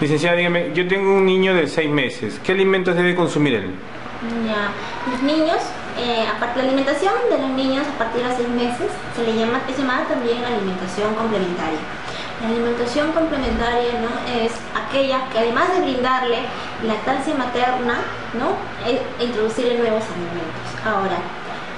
Licenciada, dígame, yo tengo un niño de 6 meses. ¿Qué alimentos debe consumir él? Los niños, eh, aparte la alimentación de los niños a partir de los 6 meses, se le llama, es llamada también alimentación complementaria. La alimentación complementaria ¿no? es aquella que además de brindarle lactancia materna, ¿no? E introducirle nuevos alimentos. Ahora,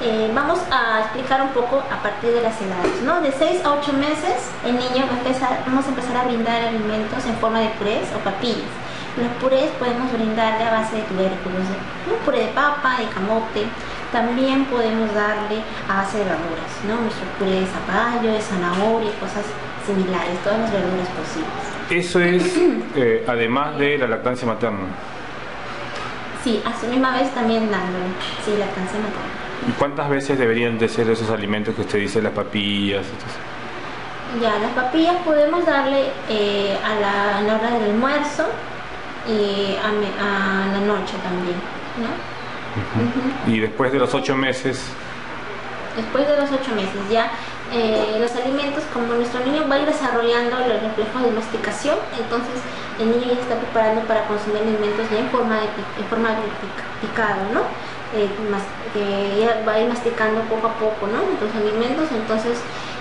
eh, vamos a explicar un poco a partir de las edades, ¿no? De 6 a 8 meses el niño va a empezar, vamos a empezar a brindar alimentos en forma de purés o papillas. Los purés podemos brindarle a base de tubérculos, un puré de papa, de camote, también podemos darle a base de verduras, ¿no? Nuestro puré de zapallo, de zanahoria, cosas similares, todas las verduras posibles. Eso es eh, además de la lactancia materna. Sí, a su misma vez también dándole, sí, lactancia materna. ¿Y cuántas veces deberían de ser esos alimentos que usted dice, las papillas? Ya, las papillas podemos darle eh, a, la, hora del almuerzo y a, la noche también, ¿no? Y después de los ocho meses... Después de los ocho meses ya eh, los alimentos, como nuestro niño va a ir desarrollando los reflejos de masticación, entonces el niño ya está preparando para consumir alimentos ya en forma de, en forma de picado, ¿no? Eh, va a ir masticando poco a poco, ¿no? Los alimentos, entonces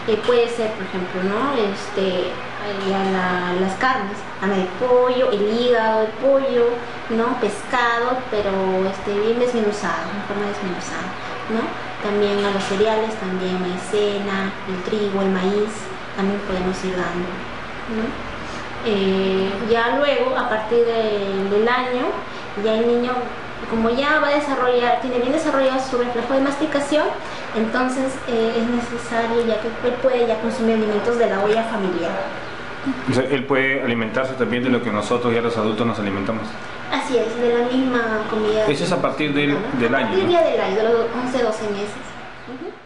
eh, puede ser, por ejemplo, ¿no? Este, las carnes, carne de pollo, el hígado de pollo, ¿no? Pescado, pero este, bien desmenuzado, en forma desmenuzada, ¿no? También a los cereales, también maicena, el trigo, el maíz, también podemos ir dando, ¿no? Eh, ya luego, a partir del año, ya el niño como ya va a desarrollar, tiene bien desarrollado su reflejo de masticación, entonces eh, es necesario ya que él puede ya consumir alimentos de la olla familiar. O sea, él puede alimentarse también de lo que nosotros ya los adultos nos alimentamos. Así es, de la misma comida. Eso es a partir del, del año. A partir del año, de los 11, 12 meses.